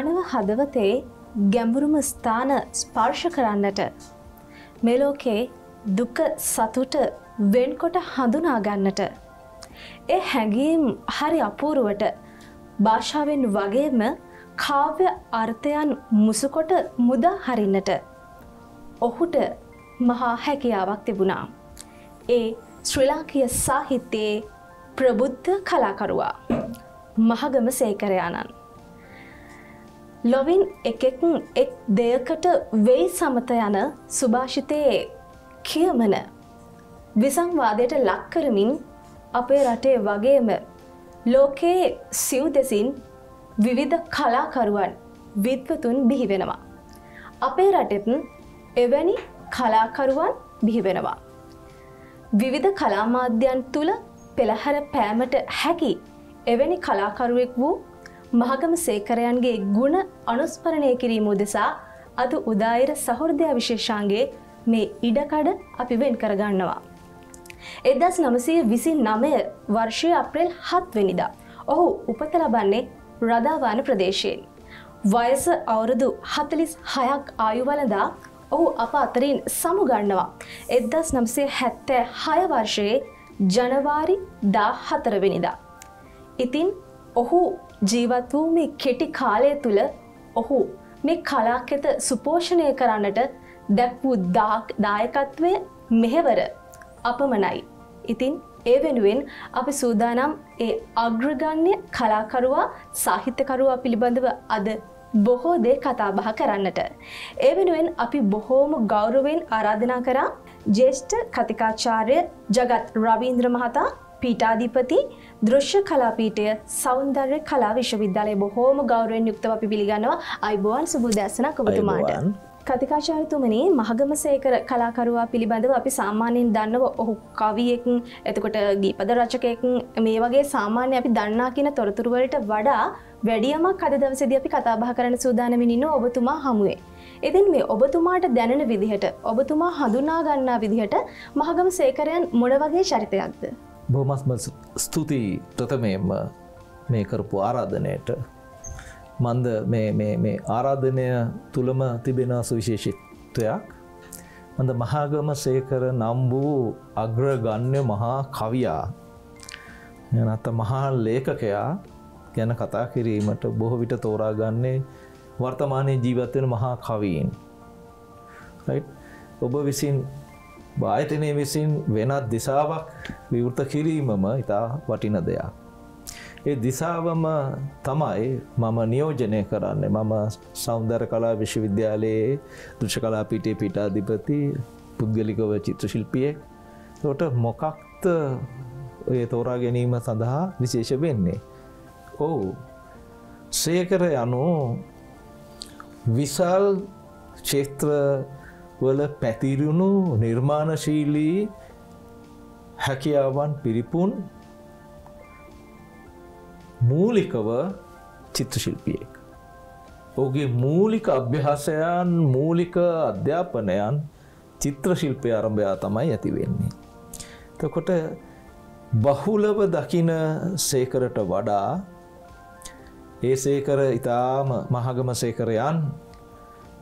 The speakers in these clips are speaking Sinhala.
මනව හදවතේ ගැඹුරුම ස්ථාන ස්පර්ශ කරන්නට මෙලෝකේ දුක සතුට වෙන්කොට හඳුනාගන්නට ඒ හැඟීම් හරි අපූරුවට භාෂාවෙන් වගේම කාව්‍ය අර්ථයන් මුසුකොට මුදා හරින්නට ඔහුට මහා හැකියාවක් තිබුණා. ඒ ශ්‍රී ලාංකීය සාහිත්‍යයේ ප්‍රබුද්ධ කලාකරුවා මහගම සේකරයාණන්. ලොවින් එකෙක් එක් දෙයකට වෙයි සමත යන සුභාෂිතයේ කියමන විසංවාදයට ලක්කරමින් අපේ රටේ වගේම ලෝකයේ සිව් දෙසින් විවිධ කලාකරුවන් විද්වතුන් බිහි වෙනවා. අපේ රටෙත් එවැනි කලාකරුවන් බිහි වෙනවා. විවිධ කලාමාධ්‍යයන් තුළ පෙළහැර පෑමට හැකි එවැනි කලාකරුවෙක් වූ මහගම සේකරයන්ගේ ගුණ අනුස්පරණය කිරීම උදෙසා අද උදායිර සහෘදය විශේෂාන්ගේ මේ ඉඩකඩ අපි වෙන් කරගන්නවා. එදස් නමසය විසි නමය වර්ෂය අප්‍රේල් හත්වනිදා. ඔහු උපත ලබන්නේ රදාවාන ප්‍රදේශයෙන්. වයස අවුරුදු හතලිස් හයක් ආයුවලදා ඔහු අප අතරින් සමුගන්නවා. එදස් නම්සේ හැත්තෑ හය වර්ෂයේ ජනවාරි දා හතරවෙනිදා. ඉතින් ඔහු ජීවත් වූ මේ කෙටි කාලය තුළ ඔහු මේ කලාකෙත සුපෝෂණය කරන්නට දැක් වූ දායකත්වය මෙහෙවර අපමනයි. ඉතින් ඒ වෙනුවෙන් අපි සූදානම් ඒ අග්‍රගණ්‍ය කලාකරුවා සාහිත්‍යකරුවා පිළිබඳව අද බොහෝ දේ කතා බහ කරන්නට. ඒ වෙනුවෙන් අපි බොහෝම ගෞරවෙන් ආරාධනා කරා ජේෂ්ඨ කතිකාචාර්ය ජගත් රවීන්ද්‍ර මහතා පීටාධිපති දෘශ්‍ය කලාපීටය සෞන්දර්ය කලා විශ්වවිද්‍යාලය බොහෝම ගෞරවෙන් යුක්තව අපි පිළිගන්නවා අයිබෝවන් සුබදැසනක් ඔබතුමාට. කතිකාචාරිතුමනි මහගම සේකර කලාකරුවා පිළිබඳව අපි සාමාන්‍යයෙන් දන්නව ඔහු කවියෙක් එතකොට ගීපද රචකයෙක් මේ වගේ සාමාන්‍ය අපි දන්නා කියන තොරතුරුවලට වඩා වැඩියමක් අද දවසේදී අපි කතා බහ කරන්න සූදානමින් ඉන්න ඔබතුමා හමුවේ. ඉතින් මේ ඔබතුමාට දැනෙන විදිහට ඔබතුමා හඳුනා ගන්නා විදිහට මහගම සේකරයන් මොන වගේ චරිතයක්ද? බොහොමත්ම ස්තුතියි ප්‍රථමයෙන්ම මේ කරපු ආරාධනයට. මන්ද මේ ආරාධනය තුළම තිබෙන සුවිශේෂිත්වයක්. මඳ මහාගම සේකර නම් වූ අග්‍රගන්‍ය මහා කවියා. යනත්ත මහා ලේඛකයා ගැන කතා කිරීමට බොහෝ විට තෝරාගන්නේ වර්තමානය ජීවත්වෙන මහා කවීන්. ඔබ විසින් භායතනය විසින් වෙනත් දිසාවක් විවෘත කිරීමම ඉතා වටින දෙයක්. ඒ දිසාවම තමයි මම නියෝජනය කරන්න මම සෞන්දර කලා විශ්වවිද්‍යාලයේ දෘෂ කලා පිටේ පිටාධිපති පුද්ගලිකව චිත්‍ර ශිල්පියෙක් තොට මොකක්ත ඔය තෝරා ගැනීම සඳහා විශේෂ වෙන්නේ. ඔවු සේකර යනු විසල් ක්ෂේත්‍ර වල පැතිරුණු නිර්මාණශීලී හැකියාවන් පිරිපුන් මූලිකව චිත්‍රශිල්පියෙක්. ඔහුගේ මූලික අභ්‍යහසයන් මූලික අධ්‍යාපනයන් චිත්‍රශිල්පය අරභයා තමයි ඇතිවෙන්නේ. තකොට බහුලව දකින සේකරට වඩා ඒ සේකර ඉතාම මහගම සේකරයන්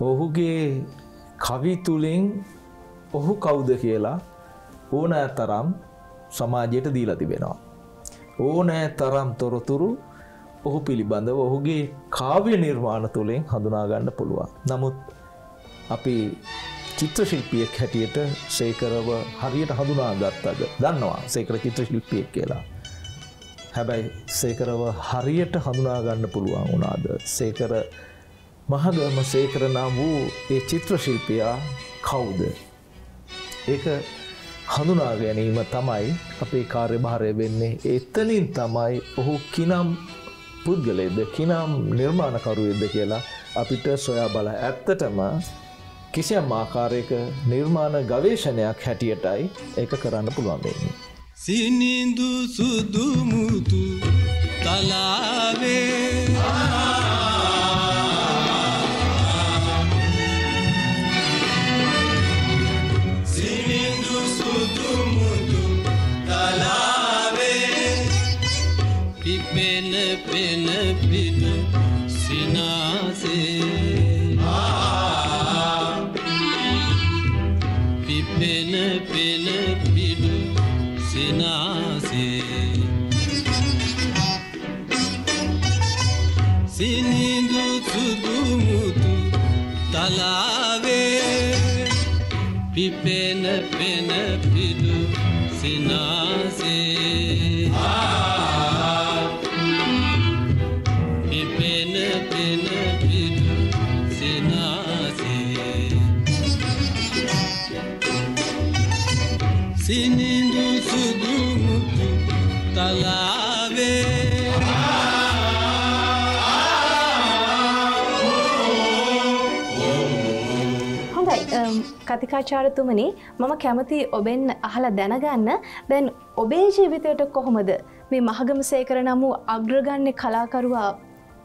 ඔහුගේ කවි තුළින් ඔහු කවුද කියලා ඕන ඇතරම් සමාජයට දීලා තිබෙනවා. ඕනෑ තරම් තොරතුරු ඔහු පිළිබඳව ඔහුගේ කාව්‍ය නිර්මාණ තුළින් හඳුනාගන්න පුළුවන්. නමුත් අපි චිත්‍රශිල්පියෙක් හැටියට සේකරව හරියට හඳුනා ගත්තද දන්නවා සේකර චිත්‍රශිල්පියෙක් කියලා. හැබැයි සේකරව හරියට හඳුනාගන්න පුළුවන් වුණාද. සේකර මහගම සේකර නම් වූ ඒ චිත්‍රශිල්පයා කවුද. ඒක හඳුනා ගැනීම තමයි අපේ කාර්යභාරය වෙන්නේ එතනින් තමයි ඔහු කිනම් පුද්ගලයද කිනම් නිර්මාණකරුවෙද කියලා අපිට සොයා බල ඇත්තටම කිසියම් ආකාරයක නිර්මාණ ගවේශණයක් හැටියටයි ඒක කරන්න පුළුවන් වෙන්නේ. සිනිඳු සුදුමුතු තලාවේ පෙන පිට සිනාසේ පිපෙන පෙන පිට සිනාසේ සිනිඳු සුදුමුතු තලාවේ පිපෙන පෙන පිඩු සිනාසේ කතිකාචාරතුමනි මම කැමති ඔබෙන් අහලා දැනගන්න. දැන් ඔබේ ජීවිතයට කොහොමද? මේ මහගම සේකර නමු අග්‍රගන්න කලාකරුවා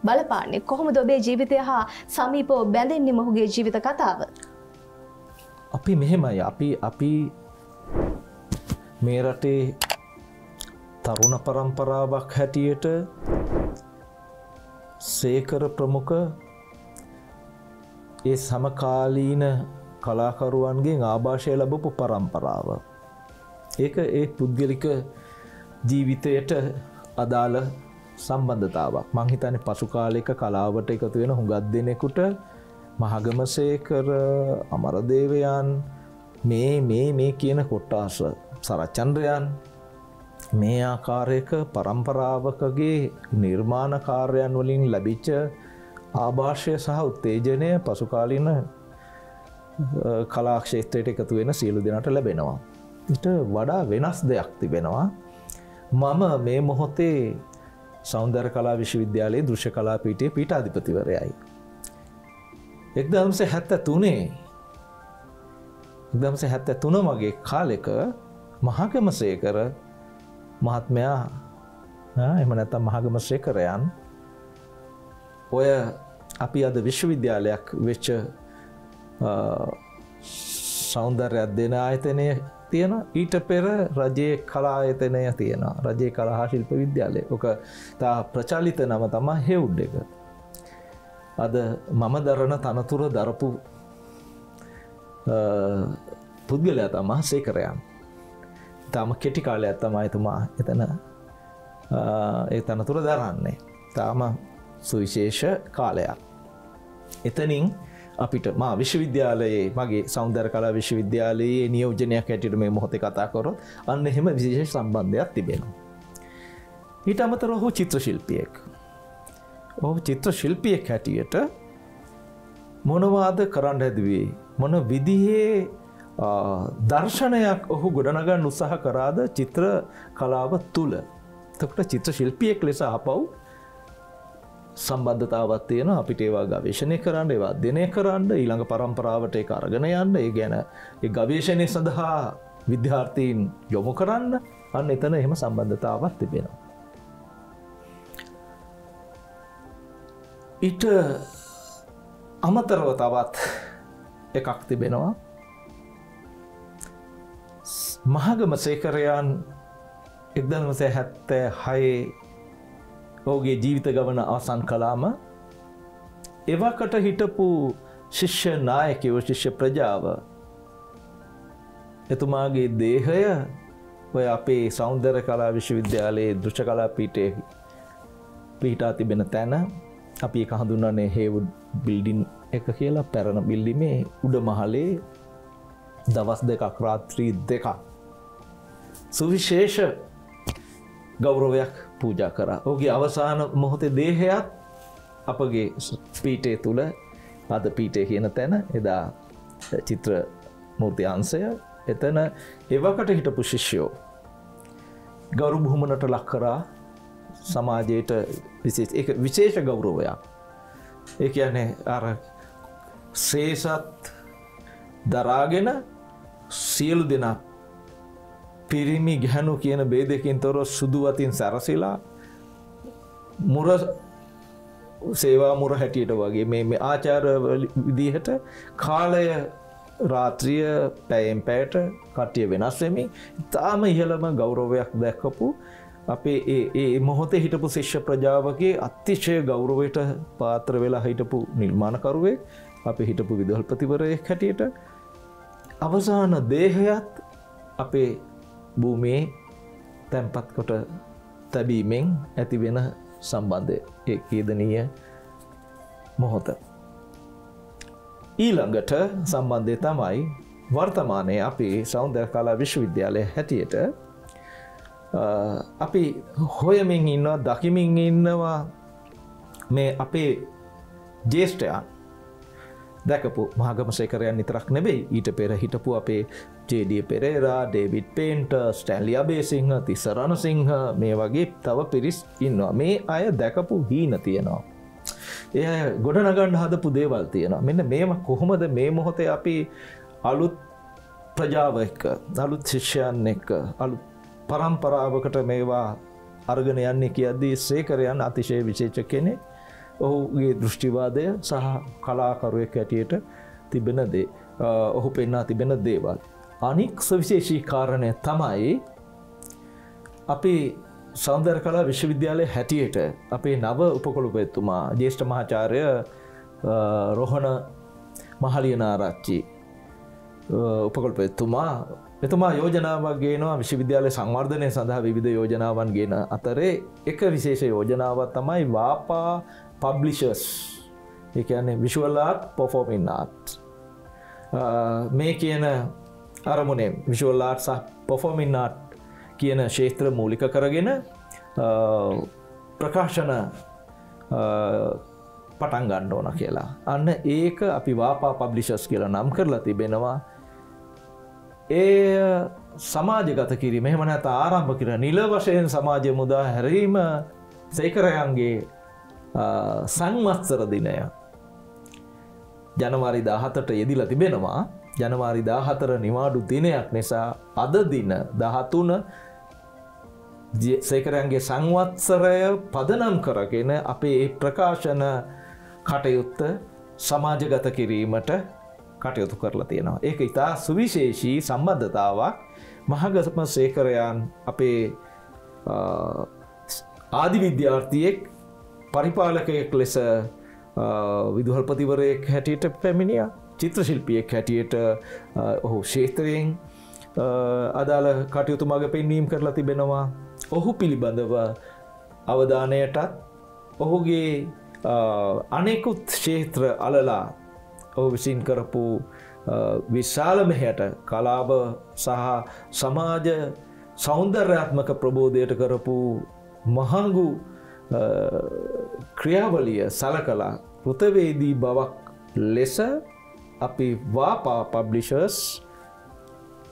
බලපාන්නේ? කොහොමද ඔබේ ජීවිතය හා සමීපෝ බැඳෙන්නේ මොහුගේ ජීවිත කතාව. අපි මෙහෙමයි. අපි අපි මේ රටේ තරුණ පරම්පරාවක් හැටියට සේකර ප්‍රමුඛ ඒ සමකාලීන කලාකරුවන්ගේ ආභාෂය ලබපු පරම්පරාව. ඒක ඒ පුද්ගලික ජීවිතයට අදාළ සම්බන්ධතාවක් මංහිතන පසු කාලෙක කලාවට එකතු වෙන හුඟත් දෙනෙකුට මහගමසේකර අමරදේවයන් මේ මේ මේ කියන කොට්ටාස සරච්චන්ද්‍රයන් මේ ආකාරයක පරම්පරාවකගේ නිර්මාණකාරයන් වලින් ලැබිච්ච ආභාෂය සහ උත්තේජනය පසුකාලින කලාක්ෂේත්‍රයට එකතු වෙන සියලු දෙනට ලැබෙනවා. ඉට වඩා වෙනස් දෙයක් තිබෙනවා. මම මේ මොහොතේ සෞන්දර කලා විශ්වවිද්‍යාලයේ දෘශ්‍ය කලා පීටේ පිට අධිපතිවරයයි. එක්දම්සේ හැත්ත තුනේ එක්දම්සේ හැත්ත තුන මගේ කාලෙක මහගමසය කර මහත්මයා එම නැතම් මහගමශ්‍රේකරයන් ඔය අපි අද විශ්වවිද්‍යාලයක් වෙච්ච සෞන්දර්යක් දෙන ආයතනය තියෙන ඊට පෙර රජයේ කලා ආයතනය තියෙන රජයේ කලාහා ශිල්ප විද්‍යාලය. ඕක තා ප්‍රචාලිත නම තමා හෙවුඩ් එක. අද මම දරන තනතුර දරපු පුද්ගලයා තමා සේකරයන්. තාම කෙටි කාලය ඇත්තම එතුමා එතන ඒ තනතුර දරන්නේ. තාම සුවිශේෂ කාලයක්. එතනින් අපිට මා විශ්වවිද්‍යාලයේ මගේ සෞන්දර කලා විශ්වවිද්‍යාලයේ නියෝජනයක් ඇටිට මේ මොහොත කතා කොරොත් අන්න එහෙම විශේෂ සම්බන්ධයක් තිබෙනවා. ඊට අමතර ඔහු චිත්‍ර ශිල්පියෙක්. ඔහු චිත්‍ර ශිල්පියෙක් හැටියට මොනවාද කරන්න හැදවේ මොන විදිහේ දර්ශනයක් ඔහු ගොඩනගන් උත්සාහ කරාද චිත්‍ර කලාව තුළ තකට චිත්‍ර ශිල්පියෙක් ලෙස අපව් සම්බද්ධතාවත් තියෙන අපිට ඒවා ගවේශණය කරන්න ඒවා අධ්‍යනය කරන්න ඊළඟ පරම්පරාවට ඒ අරගෙන යන්න. ඒ ගැන ගවේශණය සඳහා විද්‍යාර්ථීන් යොමු කරන්න. අන්න එතන එහෙම සම්බන්ධතාවත් තිබෙනවා. ඉට අමතරව තවත් එකක් තිබෙනවා. මහගම සේකරයන් එක්දන්වසය හැත්තෑ හයේ ඔහුගේ ජීවිත ගවන අවසන් කලාම එවකට හිටපු ශිෂ්‍ය නායකව ශිෂ්‍ය ප්‍රජාව එතුමාගේ දේහය ඔය අපේ සෞන්දර කලා විශ්වවිද්‍යාලයේ දෘෂ කලා පීටය පිහිටා තිබෙන තැන අපි එක හඳුන්නන්නේ හේවුඩ් බිල්ඩින් එක කියලා පැරණ බිල්ලිමේ උඩ මහලේ දවස් දෙකක් රාත්‍රී දෙකක්. සුවිශේෂ ගෞරවයක් පූජා කරා. ඕගේ අවසාන මොහොතේ දේහයක් අපගේ පීටේ තුළ අද පීටේ කියන තැන එදා චිත්‍ර මූර්තියන්සය එතන එවකට හිටපු ශිෂ්‍යෝ ගෞරු බුහමනට ලක් කරා. සමාජයට විශේෂ ගෞරවයක්. ඒ කියන්නේ අර සේසත් දරාගෙන සියලු දෙනා පිරිමි ගැහැනු කියන බේදකින් තොර සුදුවතින් සැරසිලා මුර සේවා මුර හැටියට වගේ මේ ආචාර විදිහට කාලය රාත්‍රිය පැයෙන් පෑට කට්ටිය වෙනස් වෙමි තාම ඉහළම ගෞරවයක් දැක්කපු අපේ ඒ මොහොතේ හිටපු ශිෂ්‍ය ප්‍රජාවගේ අතිශය ගෞරවයට පාත්‍ර වෙලා හිටපු නිර්මාණකරුවේ අපි හිටපු විදහල්පතිවරය හැටියට අවසාන දේහයත් අපේ භූමියේ තැන්පත් කොට තැබීමෙන් ඇති වෙන සම්බන්ධය ඒ කේදනීය මොහොත. ඊළඟට සම්බන්ධය තමයි වර්තමානය අපි සෞන්දර කලා විශ්වවිද්‍යාලය හැටියට අපි හොයමින් ඉන්නවා දකිමින් ඉන්නවා මේ අපේ ජේෂ්ඨයන් දැකපු මහගමසේකරයන් නිතරක් නෙබෙයි ඊට පෙර හිටපු අපේ ජේඩිය පෙරේරා ඩේවිඩ් පේන්ට ස්ටැන්ලිය බේසිංහ තිස්සරණ සිංහ මේ වගේ තව පිරිස් ඉන්නවා. මේ අය දැකපු හීන තියෙනවා. එය ගොඩනගන්න හදපු දේවල් තියෙන මෙන්න මේම කොහොමද මේ මොහොතේ අපි අලුත් ප්‍රජාව එක්ක අලුත් ශිෂ්‍යයන් එක්ක අලු පරම්පරාවකට මේවා අර්ගන යන්නේ කියද්දී සේකරයන් අතිශය විශේෂ කෙනෙ ඔහුගේ දෘෂ්ටිවාදය සහ කලාකරුවෙක් ඇටියට තිබෙන දේ ඔහු පෙන්නා තිබෙන දේවල්. අනික් සවිශේෂී කාරණය තමයි අපි සෞන්දර කලා විශ්වවිද්‍යාලය හැටියට අපේ නව උපකොළු පැත්තුමා ජේෂ්ඨ මහාචාරය රොහණ මහලියනාරච්චි උපකොල් පෙත්තුමා එතුමා යෝජනාවක් ගේනවා විශ්වවිද්‍යාලය සංවර්ධනය සඳහා විවිධ යෝජනාවන් ගෙන අතරේ එක විශේෂ යෝජනාවත් තමයි වාපා පබ්ලිෂර්ස් එකන්නේ විශුවල්ලාත් පොෆෝමින්නාත් මේ කියන අරමුණේ විශුවල්ලාට් සහ පොෆෝමින්නාට් කියන ශේත්‍ර මූලික කරගෙන uh, ප්‍රකාශන uh, පටන් ගණ්ඩ ඕන කියලා. අන්න ඒක අපි වාපා පබ්ලිෂස් කියලා නම් කරලා තිබෙනවා. ඒ uh, සමාජගත කිරීම මෙහම නැත ආරම්භ කර නිල වශයෙන් සමාජය මුදා හැරීම සේකරයන්ගේ සංවත්සර දිනය. ජනවාරි දාහතට යෙදිල තිබෙනවා. ජනවාරි දාහතර නිවාඩු දිනයක් නිසා අද දින දහතුන සේකරයන්ගේ සංවත්සරය පදනම් කරගෙන අපේ ඒ ප්‍රකාශන කටයුත්ත සමාජගත කිරීමට කටයුතු කරලා තියෙනවා. ඒක ඉතා සුවිශේෂී සම්බද්ධතාවක් මහගසම සේකරයන් අපේ ආදි විද්‍යාර්ථියෙක් පරිපාලකයෙක් ලෙස විදුහල්පතිවරයෙක් හැටියට පැමිණිය. චිත්‍රශිල්පියෙක් හැටියට ඔහු ශේත්‍රයෙන් අදාළ කටයුතු මඟ පෙන්වීම් කරලා තිබෙනවා. ඔහු පිළිබඳව අවධානයටත් ඔහුගේ අනෙකුත් ශේත්‍ර අලලා ඔහු විසින් කරපු විශාලමහයට කලාබ සහ සමාජ සෞන්දර්යාත්මක ප්‍රබෝධයට කරපු මහංගු ක්‍රියාවලිය සලකලා පෘතවේදී බවක් ලෙස අපි වාපා පබ්ලිෂර්ස්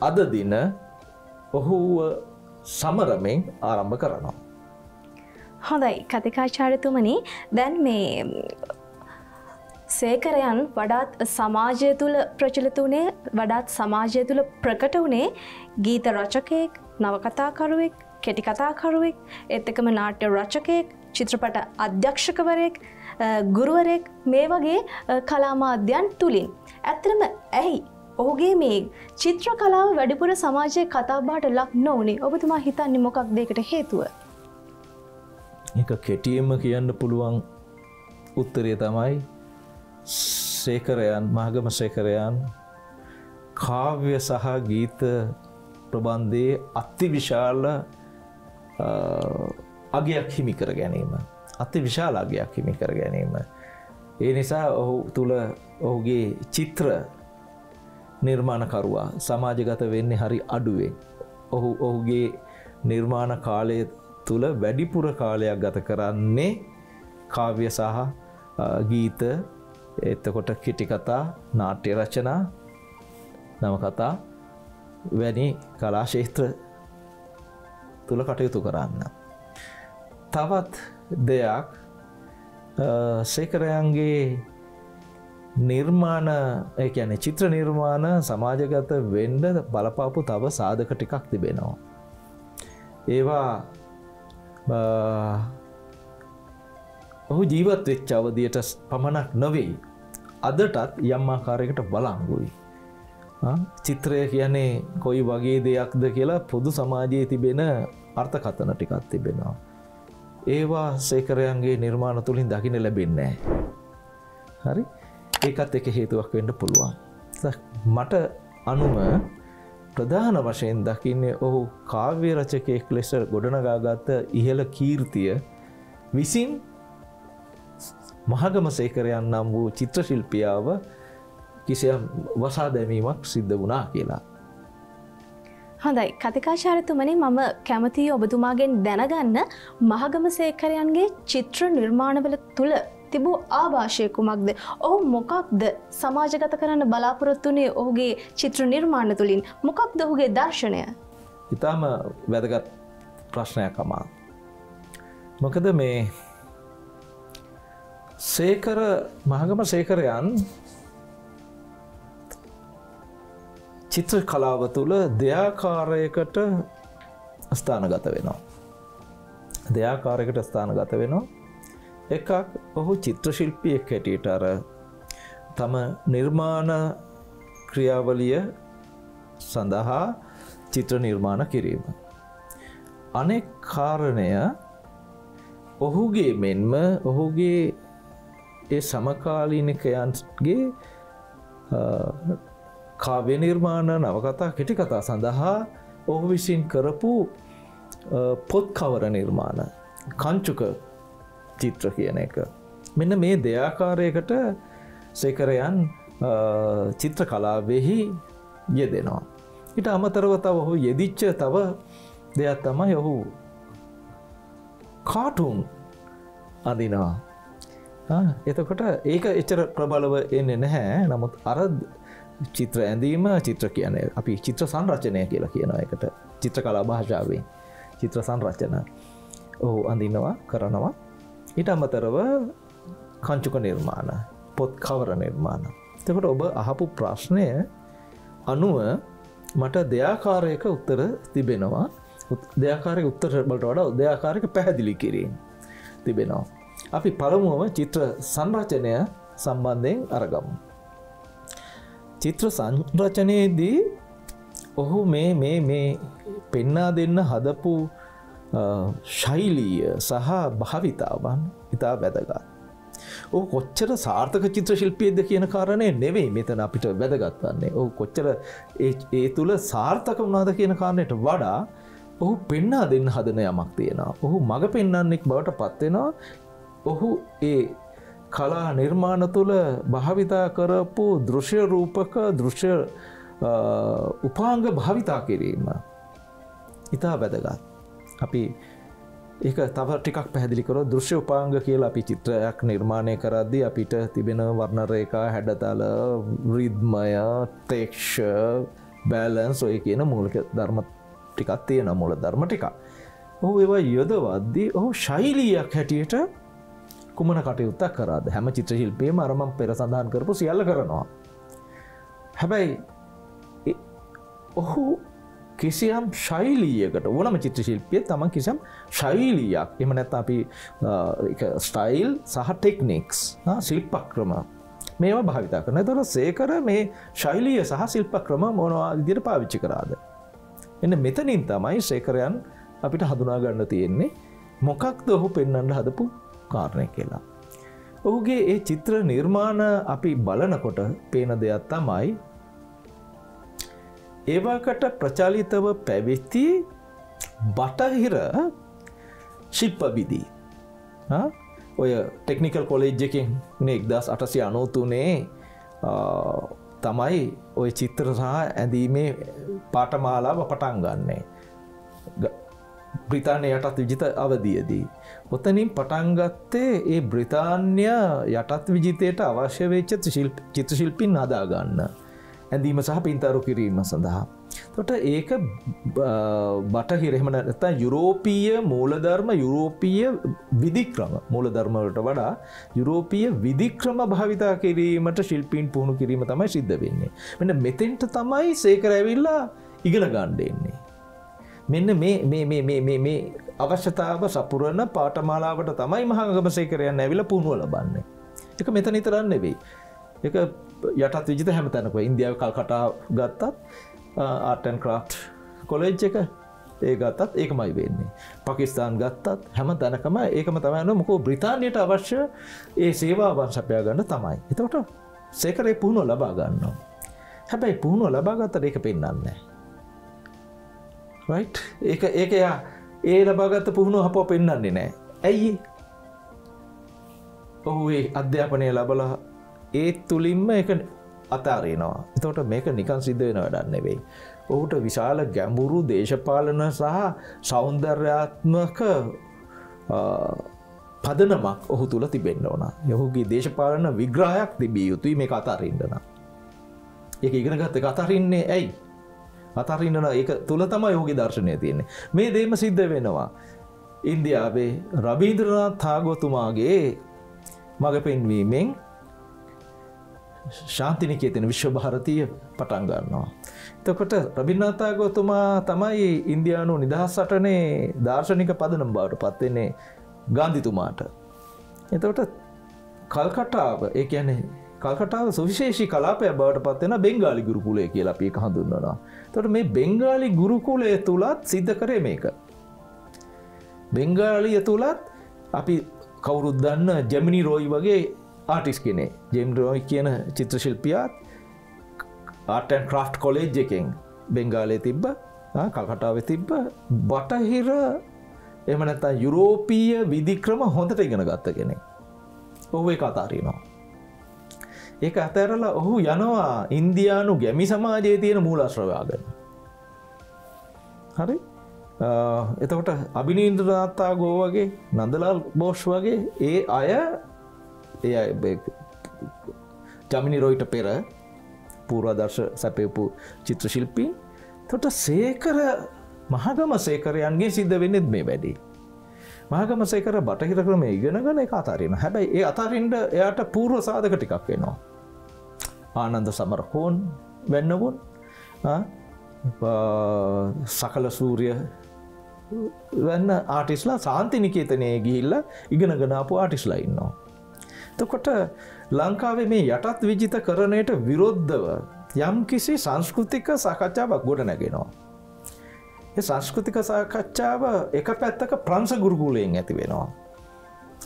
අද දින ඔහුව සමරමෙන් ආරම්භ කරනවා. හොඳයි කතිකාචාරතුමනි දැන් මේ සේකරයන් වඩාත් සමාජය තුළ ප්‍රචලිත වනේ වඩාත් සමාජය තුළ ප්‍රකට වනේ ගීත රචකයෙක් නවකතාකරුවෙක් කෙටිකතාකරුවෙක් එත් එකම නාට්‍ය රචකයෙක් චිත්‍රපට අධ්‍යක්ෂකවරයෙක් ගුරුවරෙක් මේ වගේ කලාමාධ්‍යයන් තුළින්. ඇත්තරම ඇයි ඔහුගේ මේ චිත්‍ර කලාව වැඩිපුර සමාජය කතාබාට ලක් නොවනේ ඔබතුමා හිතන්නේ මොකක් දෙකට හේතුව. එක කෙටියම්ම කියන්න පුළුවන් උත්තරය තමයි සේකරයන් මාගම සේකරයන් කාව්‍ය සහ ගීත ප්‍රබන්ධයේ අත්ති විශාල අගයක් හිමි කර ගැනීම. අති විශාල අගයක් හිමි කර ගැනීම. ඒ නිසා ඔහු තුළ ඔහුගේ චිත්‍ර නිර්මාණකරුවා සමාජගත වෙන්නේ හරි අඩුවෙන්. ඔහු ඔහුගේ නිර්මාණ කාලය තුළ වැඩිපුර කාලයක් ගත කරන්නේ කාව්‍ය සහ ගීත එත්තකොට කිටිකතා නාට්‍ය රචනා නවකතා වැනි කලා ශේත්‍ර තුළ කටයුතු කරන්න. තවත් දෙයක් සේකරයන්ගේ නිර්මාණ ඒැන චිත්‍ර නිර්මාණ සමාජගත වෙන්ඩ බලපාපු තව සාධක ටිකක් තිබෙනවා. ඒවා ඔහු ජීවත් වෙච්ච අවදියට පමණක් නොවෙයි. අදටත් යම්මාකාරයකට බලංගුයි. චිත්‍රය කියන්නේ කොයි වගේ දෙයක්ද කියලා පොදු සමාජයේ තිබෙන අර්ථකතන ටිකත් තිබෙනවා. ඒවා සේකරයන්ගේ නිර්මාණ තුළින් දකින ලැබෙන්නේ. හරි ඒකත් එක හේතුවක් වෙන්න පුළුවන්. මට අනුම ප්‍රධාන වශයෙන් දකින්නේ ඔහු කාව්‍ය රචකයෙක් ලෙස ගොඩනගාගත්ත ඉහළ කීර්තිය විසින් මහගම සේකරයන් නම් වූ චිත්‍රශිල්පියාව කිසියම් වසා දැමීමක් සිද්ධ වුණා කියලා. හොඳයි. කතිකාශාරතුමනි මම කැමතියි ඔබතුමාගෙන් දැනගන්න මහගම සේකරයන්ගේ චිත්‍ර නිර්මාණවල තුළ තිබූ ආභාෂය කුමක්ද? ඔහු මොකක්ද සමාජගත කරන්න බලාපොරොත්තුනේ ඔහුගේ චිත්‍ර නිර්මාණ තුළින් මොකක් ඔහුගේ දර්ශනය? ඉතාම වැදගත් ප්‍රශ්නයක් අමා. මොකද මේ සේකර මහගම සේකරයන් චිත්‍ර කලාව තුළ දෙයාකාරයකට ස්ථානගත වෙනවා. දෙයාකාරයකට ස්ථානගත වෙනවා එකක් ඔහු චිත්‍රශිල්පියෙක් හැටියට අර තම නිර්මාණ ක්‍රියාවලිය සඳහා චිත්‍ර නිර්මාණ කිරීම. අනෙක් කාරණය ඔහුගේ මෙන්ම ඔහුගේ ඒ සමකාලීනිකයන්ගේ කාව්‍ය නිර්මාණ නවකතා කෙටි කතා සඳහා ඔහු විසින් කරපු පොත් කවර නිර්මාණ කංචුක චිත්‍ර කියන එක. මෙන්න මේ දෙයාකාරයකට සේකරයන් චිත්‍ර කලාවෙහි යෙදෙනවා. ඉට අමතරව තව ඔහු යෙදිච්ච තව දෙයක් තමයි ඔහු කාටුන් අදිනවා. එතකොට ඒක එච්චර ප්‍රබලව එන්නේ නැහැ නමුත් අර චිත්‍ර ඇඳීම චිත්‍ර කියන අපි චිත්‍ර සංරචනය කියලා කියන එකට චිත්‍ර කලා භාෂාවෙන් චිත්‍ර සංරචන. ඔහු අඳිනවා කරනවා. ඊට අමතරව කංචුක නිර්මාණ පොත් කවර නිර්මාණ. තකට ඔබ අහපු ප්‍රශ්නය අනුව මට දෙයාකාරයක උත්තර තිබෙනවා. දෙයාකාරය උත්තර බට වඩා දෙයාකාරක පැහැදිලි කිරීම තිබෙනවා. අපි පළමුුවම චිත්‍ර සංරචනය සම්බන්ධයෙන් අරගමු. චිත්‍ර සංරචනයේදී ඔහු මේ මේ මේ පෙන්නා දෙන්න හදපු ශෛලීය සහ භාවිතාවන් ඉතා වැදගත්. ඕ කොච්චර සාර්ථක චිත්‍ර ශිල්පියද කියන කාරණය නෙවෙයි මෙතන අපිට වැදගත්වන්නේ ඕ කොච්චර ඒ තුළ සාර්ථක වුණාද කියන කාරණයට වඩා ඔහු පෙන්නා දෙන්න හදන යමක් තියෙනවා. ඔහු මඟ පෙන්න්නන්නෙක් බවට පත්වෙනවා ඔහු ඒ කලා නිර්මාණ තුළ භාවිතා කරපු දෘශ්‍ය රූපක දෘශ්‍ය උපාංග භාවිතා කිරීම ඉතා වැදගත්. අපි ඒක තව ටිකක් පැදිලිකර දෘශ්‍ය උපාංග කියලා අපි චිත්‍රයක් නිර්මාණය කරද්දි අපිට තිබෙන වර්ණරේකා හැඩතල රිද්මය තේක්ෂ බෑලන්ස් ඔය කියන මූලික ධර්ම ටිකත් තියෙන මුල ධර්ම ටික ඔහු ඒවා යොදවද්දී ඔහු ශෛලීයක් හැටියට කුමන කටයුත්තක් කරාද? හැම චිත්‍ර ශිල්පේ මරමම් පෙර සඳහන් කරපු සියල්ල කරනවා. හැබැයි ඔහු කිසියම් ශෛලීයකට ඕනම චිත්‍ර ශිල්පිය තම කිසිම් ශෛලීයක් එම නැත් අපි ස්ටයිල් සහ ටෙක්නික්ස් ශිල්පක්‍රම මේවා භාවිතා කරන තොර සේකර මේ ශෛලිය සහ ශිල්ප ක්‍රම මොනවා ඉදිර පාවිච්චි කරාද. එන්න මෙතනින් තමයි සේකරයන් අපිට හඳුනාගන්න තියෙන්නේ මොකක්ද ඔහු පෙන්නන්න හදපු කාරණය කියලා. ඔහුගේ ඒ චිත්‍ර නිර්මාණ අපි බලනකොට පේන දෙයක් තමයි ඒවාකට ප්‍රචාලිතව පැවිත්ති බටහිර ශිල්පබිදී ඔය ටෙක්නිකල් කොලෙජ් එකින් එක්දස් අටසි අනෝතුනේ තමයි ඔය චිත්‍ර සහ ඇඳීමේ පාටමාලාව පටන් ගන්නේ. බ්‍රිතාන්‍ය යටත් විජිත අවදියදී. ඔතනින් පටන්ගත්තේ ඒ බ්‍රිතාන්‍ය යටත් විජිතයට අවශ්‍ය වෙච්ච චිත්‍රශිල්පින් අදාගන්න. ඇඳීම සහ පින්තරු කිරීම සඳහා. තොට ඒක බටහිරෙහමන ඇත යුරෝපීය මූලධර්ම යුරෝපීය විදික්‍රම මූලධර්මවලට වඩා යුරෝපීය විදික්‍රම භාවිතා කිරීමට ශිල්පීන් පුහුණු කිරීම තමයි සිද්ධ වෙන්නේ. මෙන්න මෙතෙන්ට තමයි සේකර ඇවිල්ලා ඉගෙන ගණ්ඩෙන්නේ. මෙන්න මේ අවශ්‍යතාව සපුරණ පාටමාලාවට තමයි මහගම සේකරයන්න ඇවිල පුහුණුව ලබන්නේ. එක මෙතන නිතරන්න වෙයි. එක යටත් විජිත හැම තැනක ඉන්දියාව කල් කටා ගත්තත් ආටන් ක්‍රාෆ් කොලෙජ් එක ඒ ගත්තත් ඒකමයි වෙන්නේ. පකිස්ාන් ගත්තත් හැම තැනකම ඒකම තමයින්න මොකෝ බ්‍රතාානයට අවශ්‍ය ඒ සේවාවන් සපයා ගන්න තමයි. එතකොට සේකරේ පුහුණුව ලබා ගන්නවා. හැබැයි පුහුණුව ලබාගත්තට ඒක පෙන්න්නන්නේ. රයිට් ඒක ඒක එයා ඒ ලබාගත්ත පුහුණු අප පෙන්න්නන්නේ නෑ. ඇයි? ඔහු ඒ අධ්‍යාපනය ලබල ඒත් තුළින්ම එක අතාරේනවා. එතවට මේක නිකන් සිද්ධ වෙන වැඩන්න වෙයි ඔහුට විශාල ගැඹුරු දේශපාලන සහ සෞන්දර්යාත්මක පදනමක් ඔහු තුළ තිබෙන්න්න ඕන. යහුගේ දේශපාලන විග්‍රහයක් තිබිය යුතුයි මේ අතාරන්නන එක ඉගෙන ගත්ත කතරින්නේ ඇයි? අතරින්නන එක තුළ තම යෝගි දර්ශනය තියන්නේ මේ දේම සිද්ධ වෙනවා ඉන්දියාවේ රබීන්ද්‍රනාත් තාගොතුමාගේ මඟ පෙන්වීමෙන් ශාන්තිනිකේතන විශ්ව භාරතීය පටන් ගන්නවා. තකොට රබිනාතාගෝතුමා තමයි ඉන්දයානු නිදහස් සටනේ දර්ශනික පදනම් බවට පත්වෙන්නේ ගාන්ධිතුමාට. එතවට කල්කටාව ඒ ඇනේ කල්කටාව සුවිශේෂි කලාපය බවට පත්වෙන බෙංගාලි ගුරුකුලේ කියලා අපි හඳුන්වනවා. තොට මේ බෙංගාලි ගුරුකුලය තුළත් සිද්ධ කරේ මේක. බෙංගාලිය තුළත් අපි කවුරුත් දන්න ජැමිනි රෝයි වගේ ආටිස් කෙනෙ ජෙම් රෝයි කියන චිත්‍රශිල්පියාත් ආටන් ක්‍රෆ් කොලේජ් එකෙන් බෙංගාලය තිබ්බ කල්කටාව තිබ්බ බටහිර එමනැතා යුරෝපීය විදික්‍රම හොඳට ඉගෙන ගත්ත කෙනෙ ඔහුේ කතාරීනවා ඒක අතැරලා ඔහු යනවා ඉන්දයානු ගැමි සමාජයේ තියෙන මූලශ්‍රවාගන්න හරි එතකොට අභිනීන්ද්‍රනාත්තා ගෝ වගේ නන්දලාල් බෝෂ් වගේ ඒ අය ඒ ජමිනි රොයිට පෙර පූරාදර්ශ සැපයපු චිත්‍රශිල්පීන් තොට සේකර මහගම සේකරයන්ගේ සිද්ධ වෙන්නෙත් මේ වැඩි. මහගම සේකර බටහිර ක්‍රම ඉගෙනගන එක අතාරෙන හැබැයි ඒ අතාරින්ට එයාට පූර්ව සාධක ටිකක් වෙනවා. ආනන්ද සමරහෝන් වෙන්නවුන් සකල සූරිය වෙන්න ආටිස්ලා සාන්තිනිකේතනය ගිහිල්ල ඉගෙන ගනාපු ආටිස්ලා ඉන්නවා. තකොට ලංකාවේ මේ යටත් විජිත කරණයට විරොද්ධව යම් කිසි සංස්කෘතික සාකච්ඡාවක් ගොඩ නැගෙනවා. ඒ සංස්කෘතික සාකච්ඡාව එක පැත්තක ප්‍රංස ගුරුකුලයෙන් ඇති වෙනවා.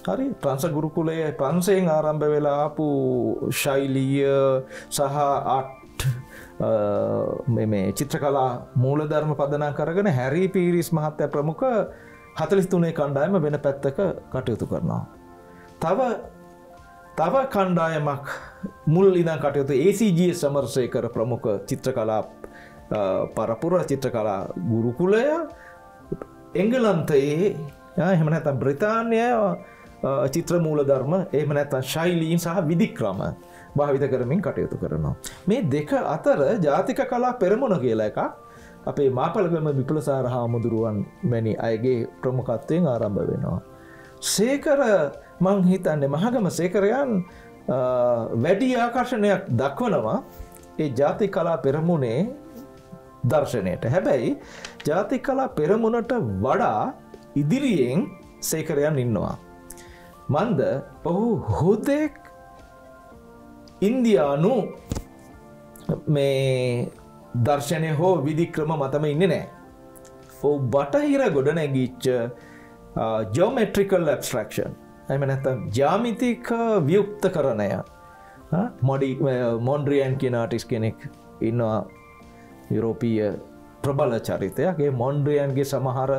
හරි ප්‍රංස ගුරුකුලේ ප්‍රංසයෙන් ආරම්භ වෙලාපු ශෛලීය සහ අට් මේ චිත්‍ර කලා මූලධර්ම පදනා කරගෙන හැරි පිරිස් මහත්තය ප්‍රමුඛ හතලිස් තුනේ කණ්ඩායම වෙන පැත්තක කටයුතු කරනවා. තව තව කණ්ඩායමක් මුල් ඉදන් කටයුතු ACG සමර්සයකර ප්‍රමුඛ චිත්‍ර කලා පරපුර චිත්‍ර කලා ගුරුකුලය එංගලන්තයේ එහෙම නැතම් බ්‍රතාන්ය චිත්‍ර මූල ධර්ම එහම නැත්තන් ශෛලීන් සහ විදික්‍රම භාවිත කරමින් කටයුතු කරනවා. මේ දෙක අතර ජාතික කලා පෙරමුණ කියලා එකක් අපේ මාපලගම විපලසාර හාමුදුරුවන් වැනි අයගේ ප්‍රමුකත්වයෙන් ආරම්භ වෙනවා. සේකර මං හිතන්නේ මහගම සේකරයන් වැඩි ආකර්ශණයක් දක්වනවා ඒ ජාති කලා පෙරමුණේ දර්ශනයට හැබැයි ජාති කලා පෙරමුණට වඩා ඉදිරියෙන් සේකරයන් ඉන්නවා. මන්ද ඔහු හුදෙක් ඉන්දියානු මේ දර්ශනය හෝ විදික්‍රම මතම ඉන්න නෑ. ඔහු බටහිර ගොඩනැගිච්ච ජෝමෙට්‍රිකල් ඇබස්ට්‍රක්ෂන් ඇම නැතම් ජාමිතික වියුක්ත කරණය මොඩි මොන්ඩ්‍රියන් කියන ආටිස් කෙනෙක් ඉන්නවා යුරෝපීය ප්‍රබල චරිතයගේ මොන්ඩ්‍රියන්ගේ සමහර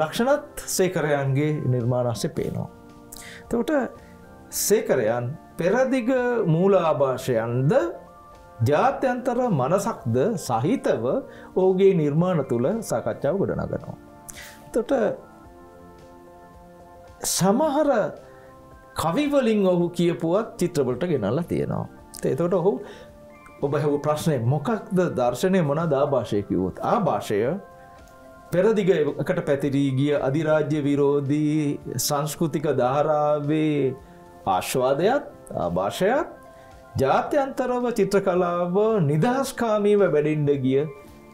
ලක්ෂණත් සේකරයන්ගේ නිර්මාණස්සේ පේනවා. තවට සේකරයන් පෙරදිග මූලාභාෂයන්ද ජාත්‍යන්තර මනසක්ද සහිතව ඕගේ නිර්මාණ තුළ සාකච්ඡාව ගොඩනගනවා. තොට සමහර කවිවලින් ඔහු කියපුවත් චිත්‍රපට ගෙනල්ල තියෙනවා. එතොට ඔහු ඔබ හැව ප්‍රශ්නය මොකක්ද දර්ශනය මොන දාභාෂය කිවොත් ආභාෂය පෙරදිග එකට පැතිරී ගිය අධිරාජ්‍ය විරෝධී සංස්කෘතික ධාරාවේ ආශ්වාදයත් ආභාෂයත් ජාත්‍යන්තරව චිත්‍ර කලාව නිදහස්කාමීව වැඩින්ඩ ගිය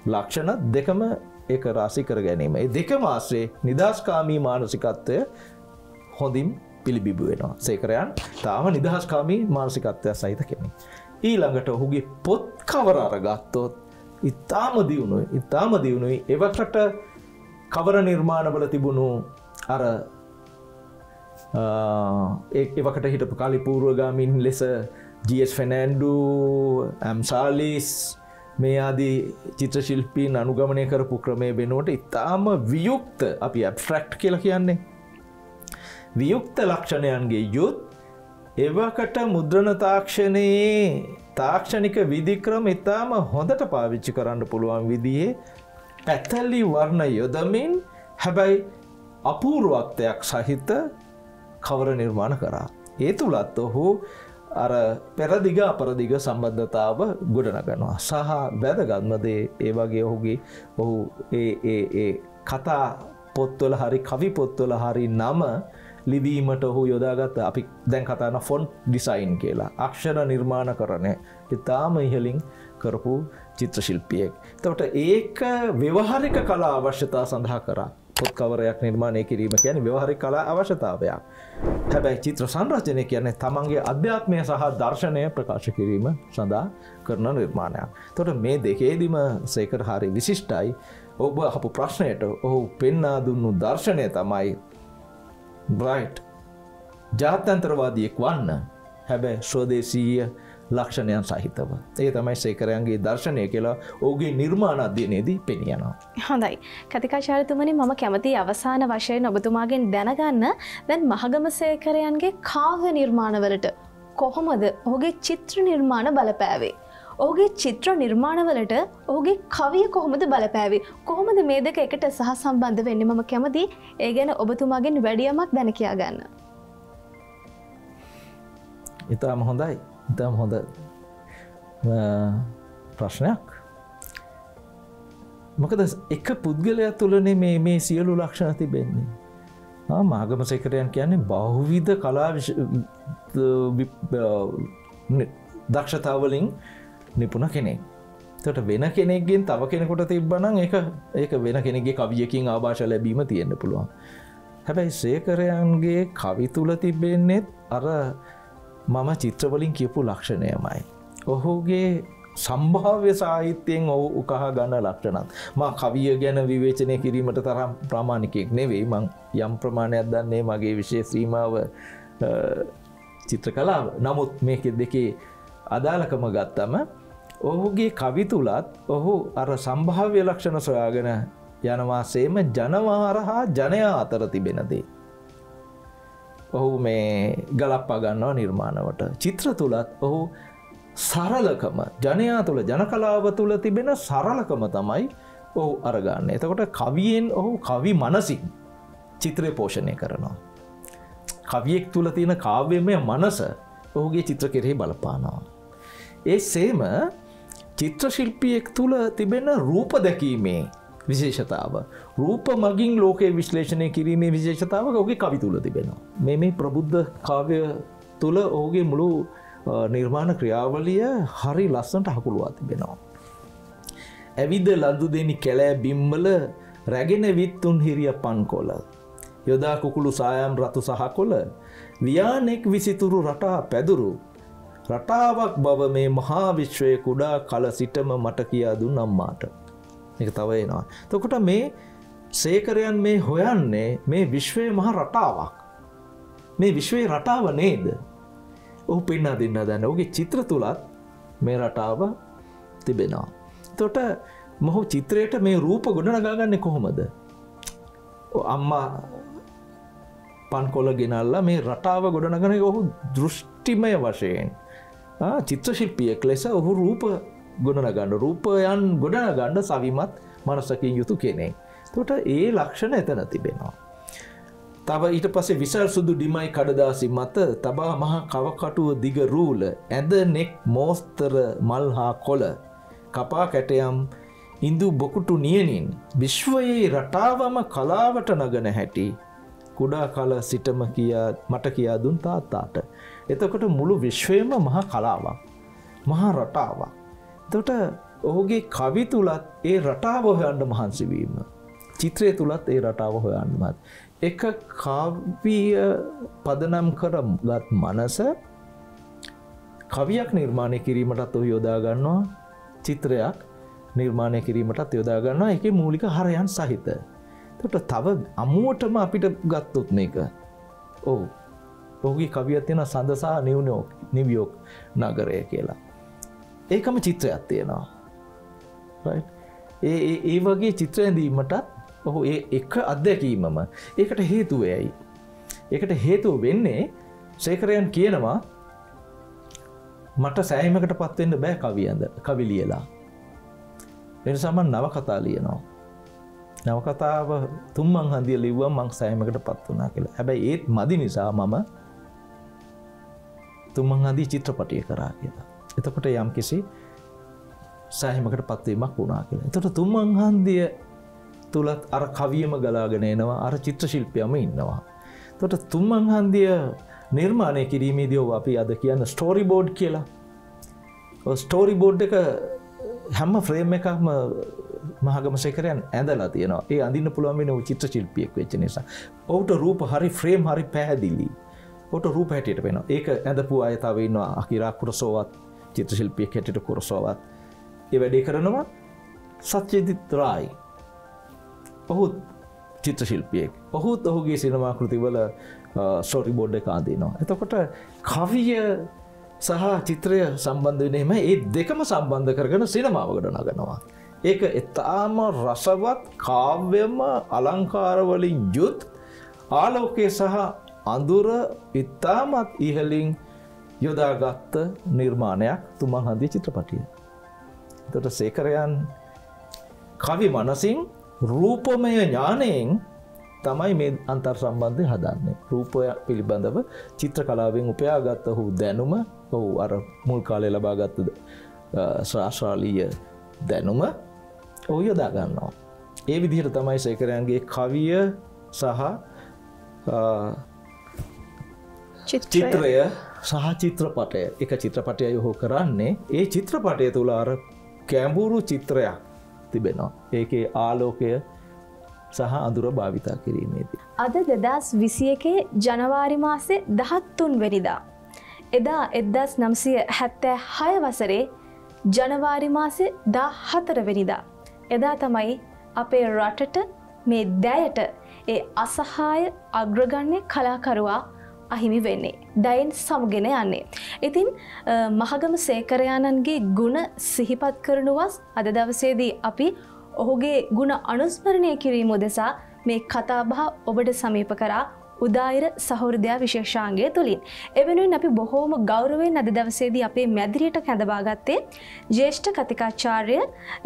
ලක්ෂණ දෙකම එක රාසි කර ගැනීම. දෙක මාස්සේ නිදහස්කාමී මානසිකත්වය හොඳින් පිළිබිබු වෙනවා. සේකරයන් තාම නිදහස්කාමී මානසිකත්වය සහිත කෙනෙ. ඊළඟට ඔහුගේ පොත් කවර අරගත්තොත් ඉතාම දියුණුයි. ඉතාම දියුණුයි. එවකට කවර නිර්මාණවල තිබුණු අර ඒවකට හිටපු කාලි පූරුවගාමින් ලෙස ජස් ෆෙනන්ඩු ඇම්සාලිස් මේ ආදී චිත්‍රශිල්පීන් අනුගමනය කරපු ක්‍රමය වෙනුවට ඉතාම වියුක්ත අපි ඇබ්ස්ට්‍රක්් කියල කියන්නේ. වියුක්ත ලක්ෂණයන්ගේ යුත් එවකට මුද්‍රණ තාක්ෂණයේ තාක්ෂණික විදික්‍රම ඉතාම හොඳට පාවිච්චි කරන්න පුළුවන් විදිහේ පැතැල්ලි වර්ණ යොදමින් හැබැයි අපූරුවක්තයක් සහිත කවර නිර්මාණ කරා. ඒ තුළත් ඔහු අර පෙරදිග අපරදිග සම්බන්ධතාව ගොඩනගනවා. සහ වැදගත්මදේ ඒ වගේ ඔහුගේ ඔහු ඒ කතා පොත්වල හරි කවි පොත්වල හරි නම ලිවීමට ඔහු යොදාගත්ත අපි දැන් කතාන ෆොන්් ඩිසයින් කියලා අක්ෂර නිර්මාණ කරණය ඉතාම ඉහලින් කරපු චිත්‍රශිල්පියෙක්. තවට ඒක ව්‍යවහරික කලා අවශ්‍යතා සඳහා කරා පොත් කවරයක් නිර්මාණය කිරීම කියන ව්‍යවහරි කලා අවශ්‍යතාවයක්. හැබැයි චිත්‍ර සංරචනය කියන්නේ තමන්ගේ අධ්‍යාත්මය සහ දර්ශනය ප්‍රකාශ කිරීම සඳහා කරන නිර්මාණයක්. තොට මේ දෙකේදිම සේකර හරි විශිෂ්ටයි ඔබ අපපු ප්‍රශ්නයට ඔහු පෙන්නා දුන්නු දර්ශනය තමයි බ්‍රයිට් ජාත්‍යන්තරවාදියෙක් වන්න හැබැ ශ්‍රෝදේශීය ලක්ෂණයන් සහිතව. ඒ තමයි සේකරයන්ගේ දර්ශනය කියලා ඕගේ නිර්මාණ අධ්‍යනයේදී පෙනියනවා. හොඳයි. කතිකාචාරතුමනි මම කැමති අවසාන වශයෙන් ඔබතුමාගෙන් දැනගන්න දැන් මහගම සේකරයන්ගේ කාව නිර්මාණවලට කොහොමද ඔහුගේ චිත්‍ර නිර්මාණ බලපෑවේ. ඔහුගේ චිත්‍ර නිර්මාණවලට ඔහුගේ කවිය කොහොමද බලපෑවේ කොහොමද මේ දෙක එකට සහ සම්බන්ධ වෙන්න මම කැමති ඒ ගැන ඔබතුමාගෙන් වැඩියමක් දැන කියයා ගන්න. ඉතාම හොඳයි ඉතාම හොඳ ප්‍රශ්නයක් මොකද එක පුද්ගලයා තුළනේ මේ මේ සියලු ලක්ෂණ තිබෙන්නේ. මාගම සෙකරයන් කියන්නේ බහුවිධ කලා දක්ෂතාවලින් නිපුණ කෙනෙක්. තට වෙන කෙනෙක්ගෙන් තව කෙනෙකුට තිබ්බනං එක ඒක වෙන කෙනෙගේ කවියකින් ආභාෂ ලැබීම තියෙන්න්න පුළුවන්. හැබැයි සේකරයන්ගේ කවි තුළ තිබෙන්නේෙත් අර මම චිත්‍රවලින් කියපු ලක්ෂණයමයි. ඔහුගේ සම්භාව්‍ය සාහිත්‍යයෙන් ඔහු උකහා ගන්න ලක්ෂණත් මා කවිය ගැන විවේචනය කිරීමට තරම් ප්‍රමාණිකෙක් නෙවෙයි මං යම් ප්‍රමාණයක් දන්නේ මගේ විශේෂීමාව චිත්‍ර කලාව නමුත් මේක දෙකේ අදාලකම ගත්තම ඔහුගේ කවි තුළත් ඔහු අර සම්භාව්‍ය ලක්ෂණ සොයාගෙන යනවාසේම ජනවාර හා ජනයා අතර තිබෙනදේ. ඔහු මේ ගලප්පා ගන්නවා නිර්මාණවට. චිත්‍ර තුළත් ඔහු සරලකම ජනයා තුළ ජනකලාව තුළ තිබෙන සරලකම තමයි ඔහු අරගන්න. එතකොට කවියෙන් ඔහු කවි මනසින් චිත්‍රය පෝෂණය කරනවා. කවියෙක් තුළ තියෙන කාව්‍යමය මනස ඔහුගේ චිත්‍ර කෙරෙහි බලපානවා. ඒ සේම චිත්‍රශිල්පියෙක් තුළ තිබෙන රූප දැකීමේ විශේෂතාව. රූප මගින් ලෝකයේ විශ්ලේෂණය කිරීමේ විශේෂතාව ඔගේ කවි තුළ තිබෙනවා. මේ මේ ප්‍රබුද්ධ කාවය තුළ ඔහුගේ මුළු නිර්මාණ ක්‍රියාවලිය හරි ලස්සන්ට හකුළුවා තිබෙනවා. ඇවිද ලදු දෙනි කැලෑ බිම්මල රැගෙන විත්තුන් හිරිය පන් කොල. යොදා කුකුළු සායම් රතු සහකොල ව්‍යානෙක් විසිතුරු රටා පැදුරු රටාවක් බව මේ මහා විශ්වය කුඩා කල සිටම මට කියා දුන් අම්මාට. එක තව එනවා. තොකොට මේ සේකරයන් මේ හොයන්නේ මේ විශ්වය මහ රටාවක්. මේ විශ්වයේ රටාව නේද. ඔහු පෙන්න්න දෙන්න දැන්න ඔගේ චිත්‍ර තුළත් මේ රටාව තිබෙනවා. තොට මොහු චිත්‍රයට මේ රූප ගොඩනගාගන්න කොහොමද. අම්මා පන්කොල ගෙනල්ලා මේ රටාව ගොඩනගන ඔහු දෘෂ්ටිමය වශයෙන් චිත්‍රශිල්පියෙක් ලෙස ඔහු රූප ගොඩනගන්න රූපයන් ගොඩනගණ්ඩ සවිමත් මනසකින් යුතු කෙනෙක්. තොට ඒ ලක්ෂණ එතන තිබෙනවා. තව ඊට පසේ විසල් සුදු ඩිමයි කඩදාසි මත තබා මහා කවකටුව දිග රූල ඇද නෙක් මෝස්තර මල් හා කොල කපා කැටයම් ඉන්දු බොකුටු නියනින් විශ්වයේ රටාවම කලාවට නගන හැටි කුඩා කල සිටම කියා මට කියා දුන් තාත්තාට. එතකොට මුළු විශ්වයම මහා කලාවක් මහා රටාවක්. තොට ඔහුගේ කවි තුළත් ඒ රටාව හොයන්ඩ මහන්සිවීම. චිත්‍රය තුළත් ඒ රටාව හොයන්නමත්. එක කාවිය පදනම් කර ගත් මනස කවියක් නිර්මාණය කිරීමටත් ඔහු යොදාගන්නවා චිත්‍රයක් නිර්මාණය කිරීමටත් යොදාගන්නවා එක මූලික හරයන් සහිත. තොට තව අමුවටම අපිට ගත්තොත්න එක. ඔහු ඔහුගේ කවියත් තියෙන සඳසා නිවනෝක් නිවියෝක් නගරය කියලා. ඒකම චිත්‍රයක් තියෙනවා. right? ඒ ඒ- ඒ වගේ චිත්‍ර ඇඳීමටත් ඔහු ඒ එක අත්දැකීමම ඒකට හේතුවයයි. ඒකට හේතුව වෙන්නේ සේකරයන් කියනවා මට සෑහමකට පත්වෙන්න බෑ කවියන්ද කවිලියලා. වෙනසාමන් නව කතා ලියනවා. නවකතාව තුම්මං හන්දිය ලිව්ව මං සෑමකට පත් වනා කියලා හැබැයි ඒත් මදි නිසා මම තුම්මං අදී චිත්‍රපටිය කරා කියලා. එතකොට යම් කිසි සෑහිමකට පත්වීමක් වුණා කියලා. එතට තුම්මං හන්දිය තුළත් අර කවියම ගලාගෙන එනවා අර චිත්‍ර ශිල්පියම ඉන්නවා. තොට තුම්මං හන්දිය නිර්මාණය කිරීමේදියෝ අපි අද කියන්න ස්ටෝරි බෝඩ් කියලා ස්ටෝරි බෝඩ් එක හැම ෆ්‍රේම් එකක්ම මහගම සෙකරයන් ඇඳලා තියෙනවා ඒ අඳන්න පුළුවන් වෙන චිත්‍ර ශිල්පියෙක් වෙච්ච නිසා ඔවුට රූප හරි ෆ්‍රේම් හරි පැහැදිලි ඔට රූප හැටියට වෙන ඒක ඇඳපු අය තවන්නවා අකිරා කුරසෝවත් චිත්‍ර ශිල්පියක් හැටිට කුරසෝවත්. ඒ වැඩේ කරනවා සත්‍යදිත් රායි. ඔහුත් චිත්‍ර ශිල්පියෙක් ඔහුත් ඔහුගේ සිනමා කෘතිවල සෝරි බෝඩ් එක ආදීනවා. එතකොට කවිය සහ චිත්‍රය සම්බන්ධ වනේම ඒ දෙකම සම්බන්ධ කරගෙන සිනමාවකට නගනවා. ඒක එතාම රසවත් කාව්‍යම අලංකාරවලින් යුත් ආලෝකය සහ අඳුර ඉතාමත් ඉහලින් යොදාගත්ත නිර්මාණයක් තුමන් හඳී චිත්‍රපටිය. තොට සේකරයන් කවි මනසින් රූපමය ඥානයෙන් තමයි මේ අන්තර් සම්බන්ධය හදන්නේ රූපය පිළිබඳව චිත්‍ර කලාවෙන් උපයාගත්ත හු දැනුම ඔහු අර මුල් කාලය ලබාගත්තද ශ්‍රාශ්‍රාලීය දැනුම ඔහු යොදාගන්නවා. ඒ විදිහට තමයි සේකරයන්ගේ කවිය සහ චිත්‍රය සහ චිත්‍රපටය එක චිත්‍රපටය යොහෝ කරන්නේ ඒ චිත්‍රපටය තුළ අර කැම්බුරු චිත්‍රයක් තිබෙනවා. ඒකේ ආලෝකය සහ අඳුර භාවිතා කිරීමේදී. අද දෙදස් විසියකේ ජනවාරි මාසේ දහත්තුන් වෙනිදා. එදා එද්දස් නම්සිය හැත්තෑ හය වසරේ ජනවාරි මාසේ දා හතරවෙනිදා. එදා තමයි අපේ රටට මේ දැයට ඒ අසහාය අග්‍රගණ්‍ය කලාකරුවා අහිමි වෙන්නේ. දයින් සමුගෙන යන්නේ. ඉතින් මහගම සේකරයාණන්ගේ ගුණ සිහිපත් කරනුවස් අද දවසේදී අපි ඔහුගේ ගුණ අනුස්මරණය කිරීම උදෙසා මේ කතාබහ ඔබට සමීප කරා උදායිර සහෘදයා විශේෂාන්ගේ තුළින්. එවනුවෙන් අපි බොහෝම ගෞරවෙන් අද දවසේදී අපේ මැදිරියට කැඳවාගත්තේ ජේෂ්ඨ කතිකාචාර්ය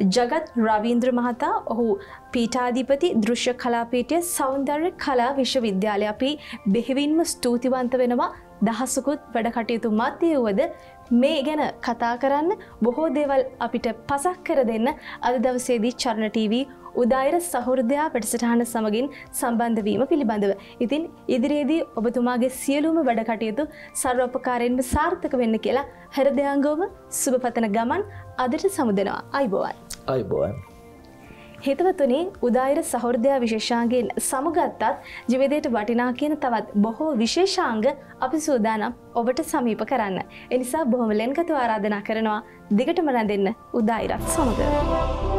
ජගත් රවීන්ද්‍ර මහතා ඔහු පීටාධිපති දෘශ්‍ය කලාපීටය සෞන්දර්ය කලා විශ්වවිද්‍යාලය අපි බෙහිවින්ම ස්තුතිවන්ත වෙනවා දහසකුත් වැඩ කටයුතු මධ්‍යය වුවද මේ ගැන කතා කරන්න බොහෝ දේවල් අපිට පසක් කර දෙන්න අද දවසේදී චරණ TV උදායිර සහෘදයා වැඩසටහන සමගින් සම්බන්ධවීම පිළිබඳව. ඉතින් ඉදිරියේදී ඔබතුමාගේ සියලුම වැඩ කටයුතු සර්වපකාරයෙන්ම සාර්ථක වෙන්න කියලා හැරදයංගෝම සුභපතන ගමන් අදට සමුදෙනවා අයිබෝවන්. අයිබෝවන්. හිතවතුනේ උදායිර සහෘදයා විශේෂාන්ගෙන් සමුගත්තත් ජිවිදයට වටිනා කියන තවත් බොහෝ විශේෂාංග අපි සූදානම් ඔබට සමීප කරන්න. එනිසා බොහොම ලෙන්කතු ආරාධනා කරනවා දිගටම රැඳෙන්න උදායිරත් සමඟ.